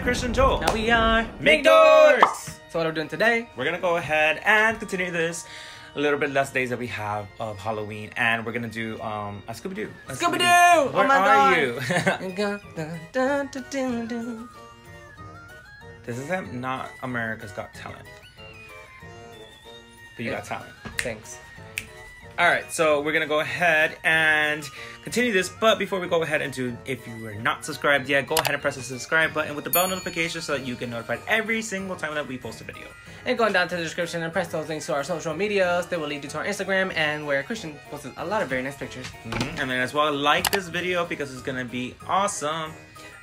I'm Christian Joel. Now we are dorks! So what we're doing today? We're gonna go ahead and continue this a little bit less days that we have of Halloween, and we're gonna do um a Scooby Doo. Scooby Doo! Where oh my are god! you? This is um, not America's Got Talent, but you Yeah. got talent. Thanks. All right, so we're gonna go ahead and continue this. But before we go ahead and do, if you are not subscribed yet, go ahead and press the subscribe button with the bell notification so that you get notified every single time that we post a video. And going down to the description and press those links to our social medias. They will lead you to our Instagram and where Christian posted a lot of very nice pictures. Mhm. And then as well, like this video because it's gonna be awesome.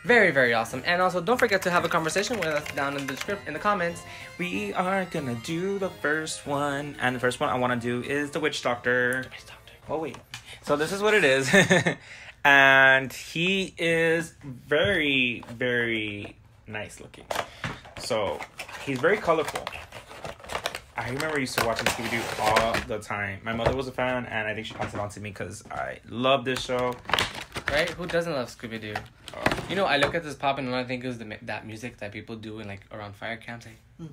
Very, very awesome. And also don't forget to have a conversation with us down in the script in the comments. We are gonna do the first one, and the first one I want to do is the witch doctor. Oh wait, so this is what it is, and he is very, very nice looking. So he's very colorful. I remember I used to watch Scooby Doo all the time. My mother was a fan, and I think she passed it on to me because I love this show. Right? Who doesn't love Scooby Doo? You know, I look at this pop and all I think is the that music that people do in like around fire camps. Like,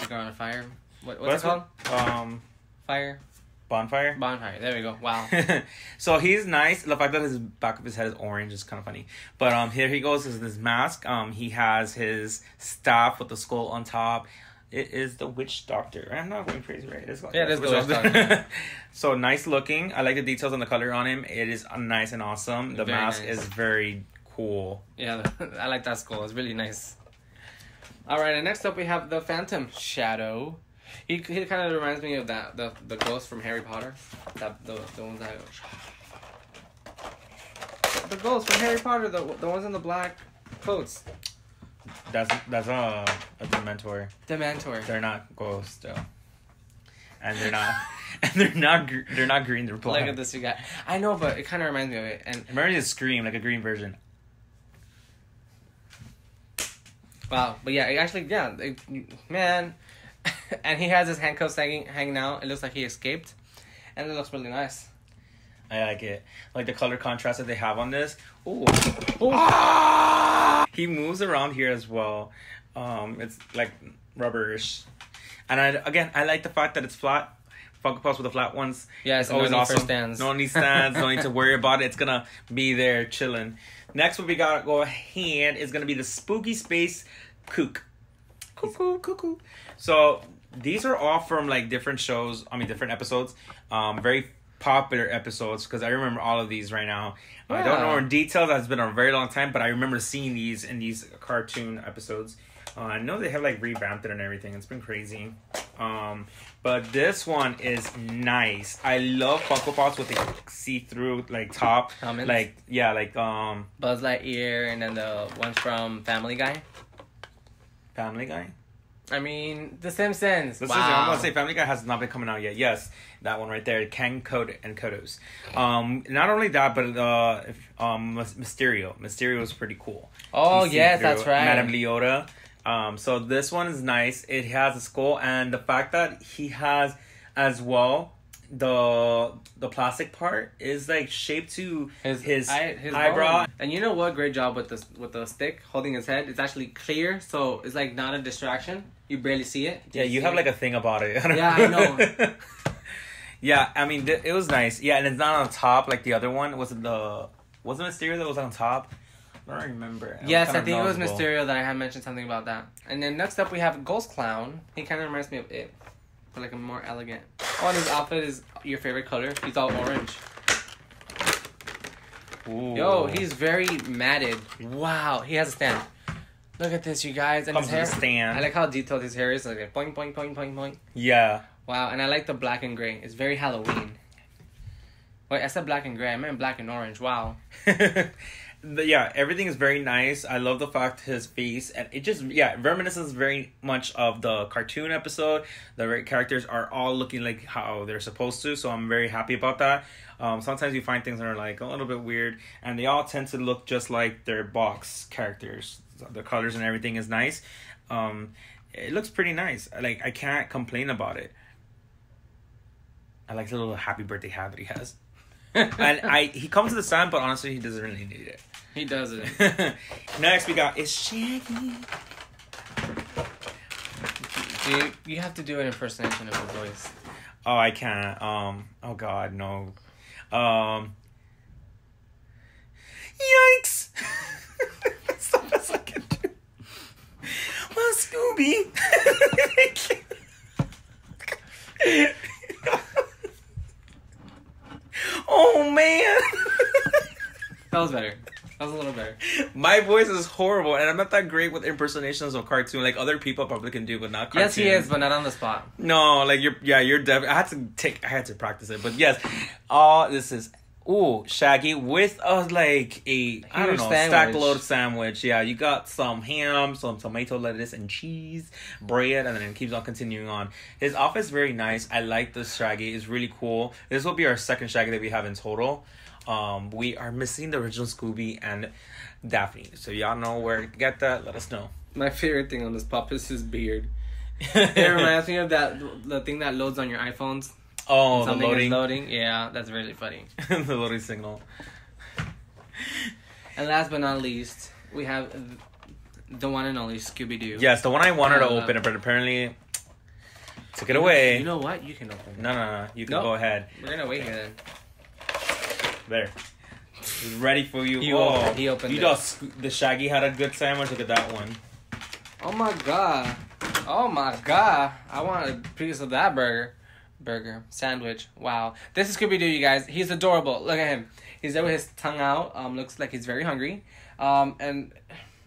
like around a fire. What, what's it called? what- Um, Fire bonfire. bonfire. There we go. Wow. so he's nice. The fact that his back of his head is orange is kind of funny. But um, here he goes with his mask. Um, he has his staff with the skull on top. It is the witch doctor. I'm not going crazy, right? It is called- Yeah, it is the Witch Doctor. so nice looking. I like the details on the color on him. It is nice and awesome. The Very mask nice. is very cool. Yeah, I like that skull. It's really nice. All right, and next up we have the Phantom Shadow. He, he kind of reminds me of that the the ghost from Harry Potter. That the the ones that. The ghost from Harry Potter, the the ones in the black coats. That's that's a a Dementor. Dementor. They're not ghosts though, and they're not and they're not gr- they're not green. They're black. Look at this, you got. I know, but it kind of reminds me of it. And Remember the scream like a green version. wow, but yeah, it actually, yeah, it, man. and he has his handcuffs hanging hanging out. It looks like he escaped, and it looks really nice. I like it. Like the color contrast that they have on this. Ooh. He moves around here as well. Um, it's like rubberish. And I again I like the fact that it's flat. Funko Pops with the flat ones. Yeah, It's no always for awesome. stands. No need stands. no need to worry about it. It's gonna be there chilling. Next, what we got to go ahead is gonna be the Spooky Space Kook. Cuckoo, cuckoo. So these are all from like different shows. I mean, different episodes. Um, very popular episodes because I remember all of these right now. I don't know in details. It's been a very long time, but I remember seeing these in these cartoon episodes. Uh, I know they have like revamped it and everything. It's been crazy. Um, but this one is nice. I love Funko Pops with the see-through like top, Helmets? like yeah, like um Buzz Lightyear, and then the ones from Family Guy. Family Guy. I mean, The Simpsons. This wow. is, I'm gonna say Family Guy has not been coming out yet. Yes, that one right there, Kang Code and Kodos. Um, not only that, but uh, if, um, Mys- Mysterio. Mysterio is pretty cool. oh yes, that's right. Madame Leota. Um, so this one is nice. It has a skull, and the fact that he has as well the the plastic part is like shaped to his his, eye, his eyebrow. bone. And you know what? Great job with this with the stick holding his head. It's actually clear, so it's like not a distraction. You barely see it. Do Yeah, you see have it? like a thing about it. Yeah, I know. yeah, I mean th- it was nice. Yeah, and it's not on top like the other one. Was it the was it Mysterio that was on top? I don't remember. It Yes, I think it was. Mysterio that I had mentioned something about that. And then next up we have Ghost Clown. He kind of reminds me of it, but like a more elegant. Oh, and his outfit is your favorite color. He's all orange. Ooh. Yo, he's very matted. Wow, he has a stand. Look at this, you guys, and comes his hair. a stand. I like how detailed his hair is. Like a point, point, point, point, point. yeah. Wow, and I like the black and gray. It's very Halloween. Wait, I said black and gray. I meant black and orange. Wow. The- yeah, everything is very nice. I love the fact his face and it just yeah, reminiscence very much of the cartoon episode. The characters are all looking like how they're supposed to, so I'm very happy about that. Um, sometimes you find things that are like a little bit weird, and they all tend to look just like their box characters. The colors and everything is nice. Um, it looks pretty nice. Like I can't complain about it. I like the little happy birthday hat that he has. And I he comes to the sun, but honestly, he doesn't really need it. He doesn't. Next, we got is Shaggy. Dude, you have to do an impersonation of his voice. Oh, I can't. Um. Oh God, no. Um. Yikes! That's the best I can do. Well, Scooby. oh man. That was better. That was a little better. My voice is horrible, and I'm not that great with impersonations of cartoon. Like other people probably can do, but not cartoon. Yes, he is, but not on the spot. No, like you're yeah, you're definitely. I had to take, I had to practice it, but yes, uh, this is ooh Shaggy with a like a I don't know sandwich. stack load sandwich. Yeah, you got some ham, some tomato, lettuce, and cheese, bread, and then it keeps on continuing on. His office is very nice. I like this Shaggy. It's really cool. This will be our second Shaggy that we have in total. Um, we are missing the original Scooby and Daphne. So y'all know where to get that. Let us know. My favorite thing on this pup is his beard. It reminds me of that the thing that loads on your iPhones. oh, the loading, loading. Yeah, that's really funny. the loading signal. And last but not least, we have the one and only Scooby Doo. Yes, the one I wanted to Uh, open, but apparently took it away. You know what? You can open. it. no, no, no. You can Nope. go ahead. We're gonna wait here then. There. It's ready for you. He oh, opened- he opened You it. just the Shaggy had a good sandwich. Look at that one. Oh my god. Oh my god. I want a piece of that burger. Burger. Sandwich. Wow. This is Scooby Doo, you guys. He's adorable. Look at him. He's there with his tongue out. Um, looks like he's very hungry. Um, and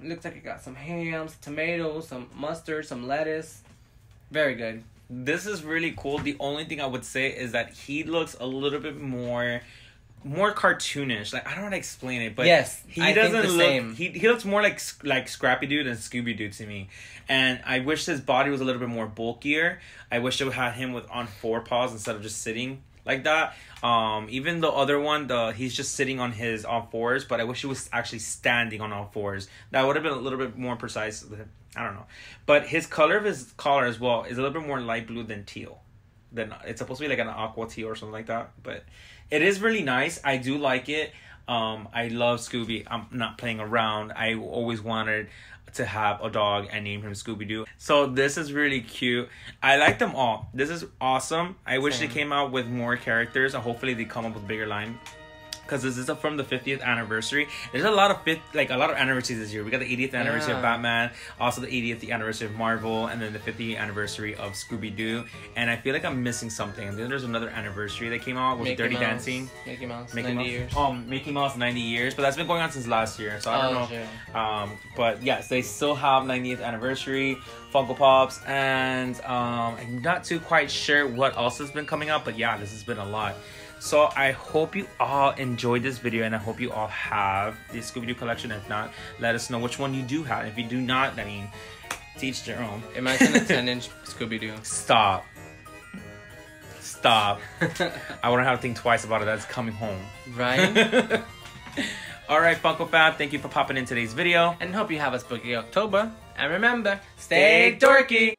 looks like he got some ham, some tomatoes, some mustard, some lettuce. Very good. This is really cool. The only thing I would say is that he looks a little bit more more cartoonish. Like I don't want to explain it, but Yes, he I doesn't the look. same. He he looks more like like Scrappy Doo than Scooby Doo to me. And I wish his body was a little bit more bulkier. I wish it had him with on four paws instead of just sitting like that. Um, even the other one, the he's just sitting on his on fours, but I wish he was actually standing on all fours. That would have been a little bit more precise. I don't know, but his color of his collar as well is a little bit more light blue than teal. Then it's supposed to be like an aqua tea or something like that, but it is really nice. I do like it. Um, I love Scooby. I'm not playing around. I always wanted to have a dog and name him Scooby Doo. So this is really cute. I like them all. This is awesome. I wish they came out with more characters. and Hopefully they come up with bigger line. Because this is from the 50th anniversary. There's a lot of fifth, like a lot of anniversaries this year. We got the 80th anniversary of Batman, also the 80th the anniversary of Marvel, and then the 50th anniversary of Scooby Doo. And I feel like I'm missing something. And then there's another anniversary that came out with Mickey Dirty Mouse. Dancing. Mickey Mouse. Mickey 90 Mouse. years. Um, Mickey Mouse 90 years, but that's been going on since last year, so I don't Oh, know. shit. Um, but yes, they still have 90th anniversary Funko Pops, and um, I'm not too quite sure what else has been coming out, but yeah, this has been a lot. So I hope you all enjoyed this video, and I hope you all have the Scooby Doo collection. If not, let us know which one you do have. If you do not, I mean, teach their own. Imagine a 10 inch Scooby Doo. Stop. Stop. I wouldn't have to think twice about it. That's coming home. right? All right, Funko Fam, thank you for popping in today's video. and hope you have a spooky October. And remember, Stay stay dorky.